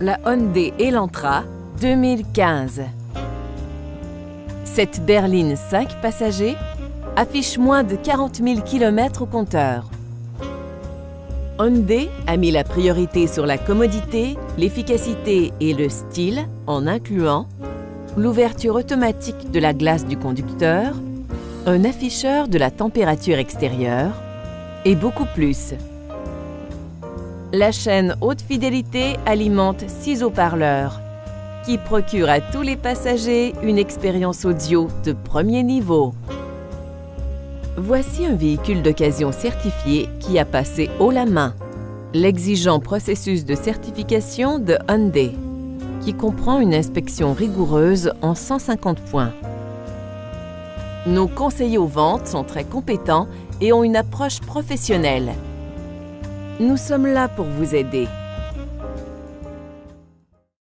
la Hyundai Elantra 2015. Cette berline 5 passagers affiche moins de 40 000 km au compteur. Hyundai a mis la priorité sur la commodité, l'efficacité et le style en incluant l'ouverture automatique de la glace du conducteur, un afficheur de la température extérieure et beaucoup plus. La chaîne haute fidélité alimente 6 haut-parleurs qui procurent à tous les passagers une expérience audio de premier niveau. Voici un véhicule d'occasion certifié qui a passé haut la main l'exigeant processus de certification de Hyundai, qui comprend une inspection rigoureuse en 150 points. Nos conseillers aux ventes sont très compétents et ont une approche professionnelle. Nous sommes là pour vous aider